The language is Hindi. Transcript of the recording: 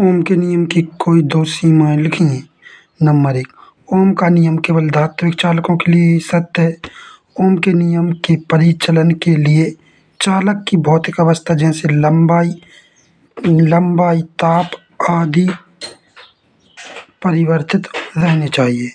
ओम के नियम की कोई दो सीमाएँ लिखी हैं। नंबर एक, ओम का नियम केवल धात्विक चालकों के लिए ही सत्य है। ओम के नियम के परिचलन के लिए चालक की भौतिक अवस्था जैसे लंबाई लंबाई, ताप आदि परिवर्तित रहने चाहिए।